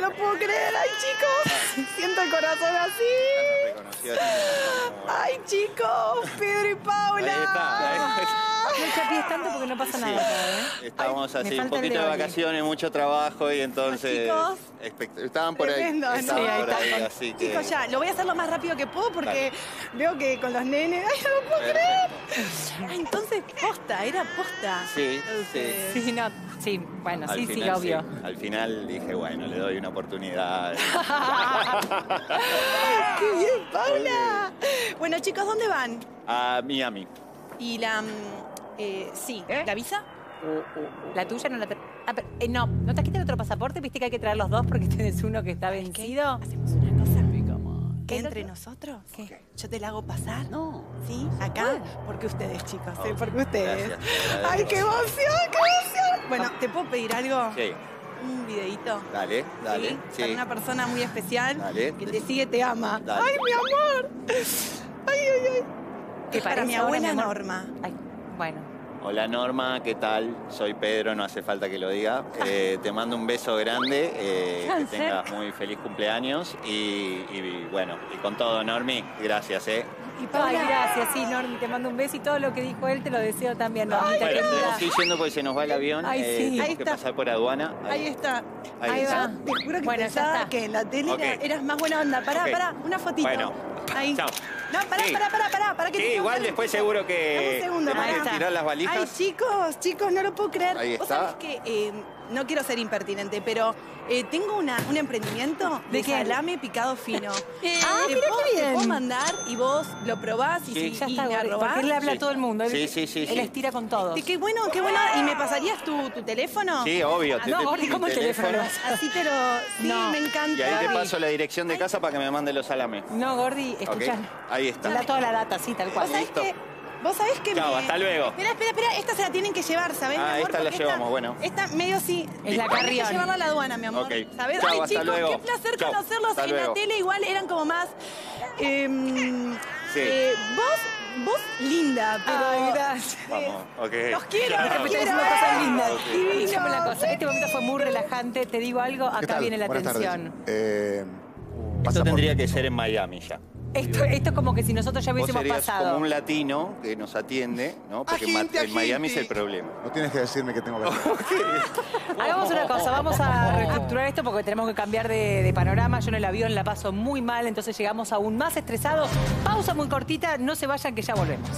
no lo puedo creer. Ay, chicos, siento el corazón así. Ay, chicos, Pedro y Paula. Ahí está, ahí está. No chapies tanto porque no pasa Sí. nada ¿eh? Estábamos Ay, así, un poquito de vacaciones, mucho trabajo y entonces... Chicos. Estaban por ahí. Estaban Sí, ahí por ahí, así que... Chicos, ya, lo voy a hacer lo más rápido que puedo porque veo que con los nenes. Ay, no lo puedo Perfecto. creer. Ah, entonces, posta, era posta. Sí, sí. Sí, no, sí, bueno, Al sí, sí, final, obvio. Al final dije, bueno, le doy una oportunidad. ¡Qué bien, Paula! Bueno, chicos, ¿dónde van? A Miami. Y la. mm, eh, sí, ¿la visa? La tuya no la... Ah, pero, eh, no, ¿no trajiste el otro pasaporte? ¿Viste que hay que traer los dos porque tienes uno que está vencido? Hacemos una. ¿Qué entre otro? nosotros. ¿Qué? Yo te la hago pasar. No. ¿Sí? Acá. Porque ustedes, chicos. ¿eh? Porque ustedes. gracias. ¡Ay, qué emoción! ¡Qué emoción! Bueno, ¿te puedo pedir algo? Sí, Un videito. dale, dale. ¿Sí? Sí. Para una persona muy especial Dale. que te sigue, te ama. Dale. ¡Ay, mi amor! ¡Ay, ay, ay! ¿Te Es para mi ahora, abuela? Norma. Ay, bueno. Hola Norma, ¿qué tal? Soy Pedro, no hace falta que lo diga. Eh, te mando un beso grande, eh, que tengas muy feliz cumpleaños y, y, bueno, y con todo Normi, gracias, ¿eh? Y Ay, gracias, sí, Normi, te mando un beso y todo lo que dijo él te lo deseo también, Normita Bueno, querida. tenemos que ir yendo porque se nos va el avión, Ay, eh, sí. tenemos Ahí que está. pasar por aduana. Ahí está. Ahí Ahí está. va. Te juro que Bueno, pensaba que en la tele era- Ok. eras más buena onda. Pará, Ok. pará, una fotito. Bueno. Ahí. Chao. No, pará, Sí. pará, pará, pará, pará que Sí, te igual después seguro que Dame un segundo, pará. que tirar las valijas. Ay, chicos, chicos, no lo puedo creer. Ahí Vos está. sabés que eh, no quiero ser impertinente, pero eh, tengo una, un emprendimiento de, ¿De qué? salame picado fino. Eh, ah, te te puedo- puedo, te te puedo mandar y vos lo probás y, Sí. si- Ya y está, me arrobás. porque él le habla Sí. a todo el mundo. Él, Sí, sí, sí, Él sí. estira con todos. Sí, Qué bueno, qué bueno. ¿Y me pasarías tu, tu teléfono? Sí, obvio. Ah, te- no, te- Gordi, mi ¿cómo el teléfono? Así te lo... Sí, No. me encanta. Y ahí te paso la dirección de casa para que me mande los salames. No, Gordi, ¿Ok? escucha. Ahí Te da está. toda la data, sí, tal cual. ¿Vos sabés que, vos sabés que Chao, me- hasta luego. Espera, espera, espera. Esta se la tienen que llevar, ¿sabés, Ah, mi amor? esta la Porque llevamos, bueno. Esta medio sí. Es la Carrión. que llevarla a la aduana, mi amor. Ok. ¿Sabés? Chao, Ay, hasta chicos, luego. qué placer conocerlos. hasta en luego. la tele igual eran como más... em, Sí. eh, vos, vos linda, pero... Ay, gracias. Vamos, ok. Los quiero, los Escucha, quiero. cosas lindas. Ok. Y escuchame una cosa, este momento fue muy relajante, te digo algo, ¿Qué acá viene la Buenas atención. tardes. Eh, Esto pasaporte. tendría que ser en Miami ya. Esto, es como que si nosotros ya hubiésemos pasado. como un latino que nos atiende, ¿no? Porque en Miami es el problema. No tienes que decirme que tengo que hacer. Hagamos una cosa, vamos a reestructurar esto porque tenemos que cambiar de, de panorama. Yo en el avión la paso muy mal, entonces llegamos aún más estresados. Pausa muy cortita, no se vayan que ya volvemos.